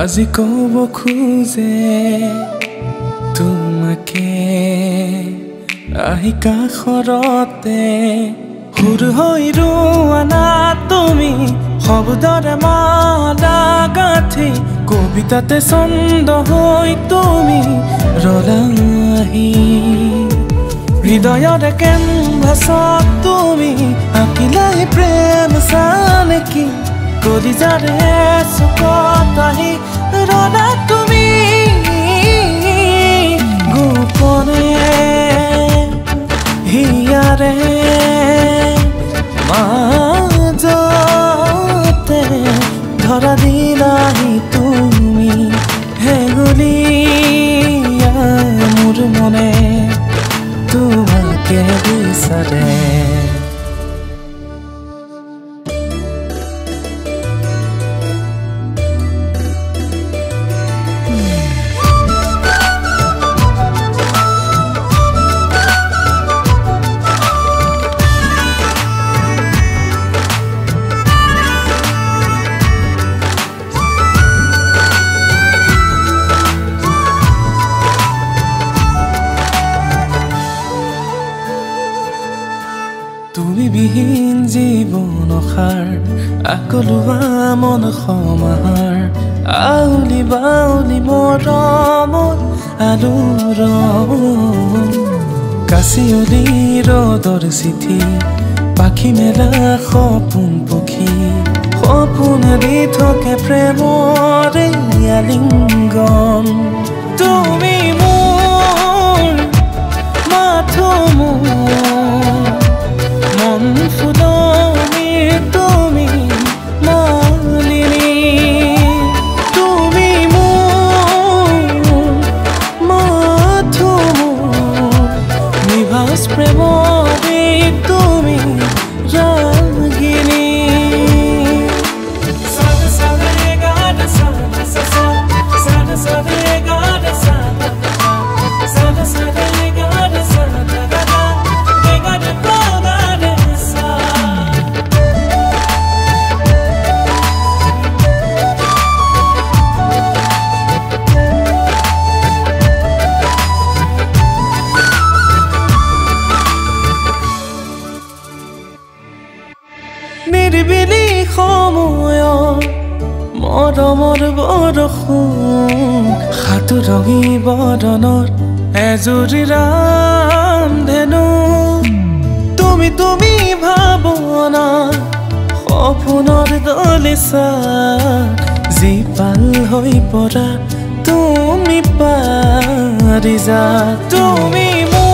আজি ক'ব খোজে তোমাকে। আহি কাষৰতে সুৰ হৈ ৰোৱা না তুমি শব্দৰে মালা গাঁঠি কবিতাতে চন্দ হৈ তুমি ৰলাহি। হৃদয়ৰে কেনভাছত তুমি আঁকিলাই প্ৰেম চানেকি কলিজাৰে চুকত আহি ৰলা তুমি গোপনে হিয়াৰে মাজতে ধৰা দিলাহি তুমি হেগুলীয়া মোৰ মনে তোমাকে বিচাৰে। বিহীন জীৱন সাৰ আকলোৱা মন সমাহাৰ আউলি বাউলি মৰমত আলোৰ কাচিয়লি ৰদৰ চিঠি পাখি মেলা সপোন পক্ষী। সপোন দি থাকে প্ৰেমৰে আলিংগন। তুমি মোৰ মাথো মোৰ। মৰমৰ বৰষুণ সাতো বদনৰ এজুৰি ৰাম ধেনু। তুমি তুমি ভাৱনা সপোনৰ দলিচা যি পাল হৈ পৰা তুমি পাৰি যা তুমি মোৰ